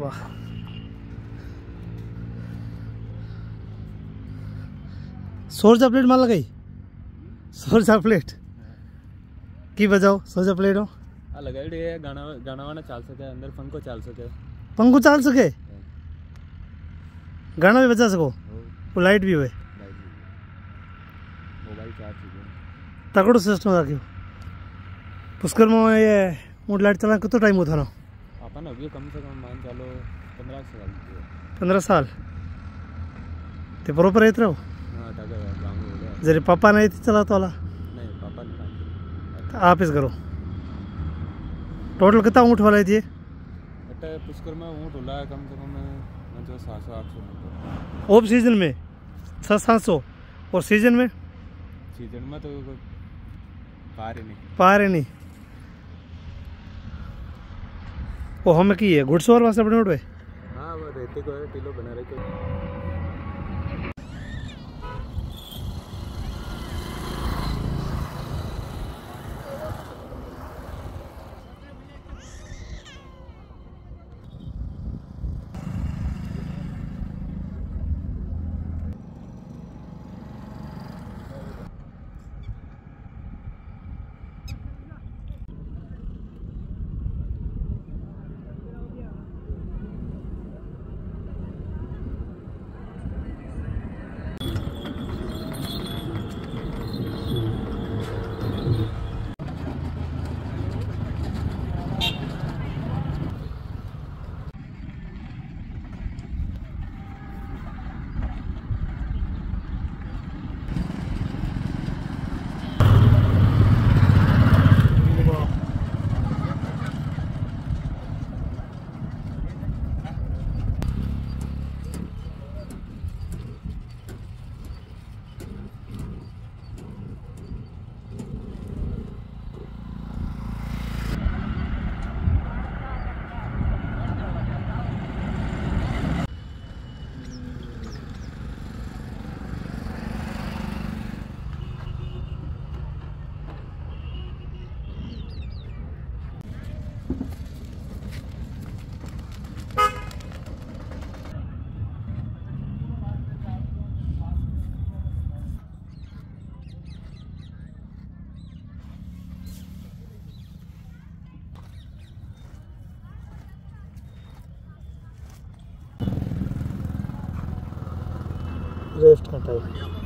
वाह। सोर्जा प्लेट माला गई? सोर्जा प्लेट की बजाओ सोर्जा प्लेट हो? हाँ, लगाई है गाना गाना वाना चल सके अंदर पंखो चल सके। पंखो चल सके? हाँ। गाना भी बजा सको? हाँ। वो लाइट भी हुए। तकड़ो सिस्टम आ गयो। पुष्कर में ये लाइट चलाना कितना टाइम होता ना पापा ने अभी कम से कम मान चलो पंद्रह साल पंद्रह साल? ते बरोबर आहेत राव हाँ, जरी पप्पा नाही चला तो आला. वापस करो टोटल कितना ऊँट वाला है. ये पुष्कर में ऊँट है कम से कम सात सौ आठ सौ ऑफ़ सीज़न में? छः सात सौ? और सीज़न में? सीज़न में तो पारे नहीं। पारे नहीं। वो हमें की है? घुड़सवार वास्ते अपने उठे हाँ वो रहते को है, टीलो बना रहे को रेस्ट का टाइम